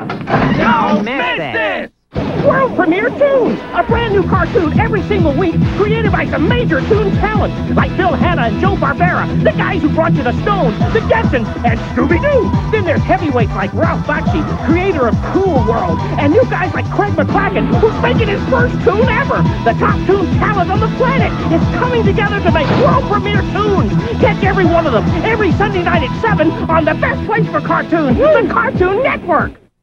Don't miss this! World premiere Toons! a brand new cartoon every single week, created by some major Toon talent, like Bill Hanna and Joe Barbera, the guys who brought you the Stones, the Jetsons, and Scooby-Doo. Then there's heavyweights like Ralph Bakshi, creator of Cool World, and new guys like Craig McCracken, who's making his first tune ever. The top Toon talent on the planet is coming together to make world premiere Toons! Catch every one of them every Sunday night at 7 on the best place for cartoons, the Cartoon Network.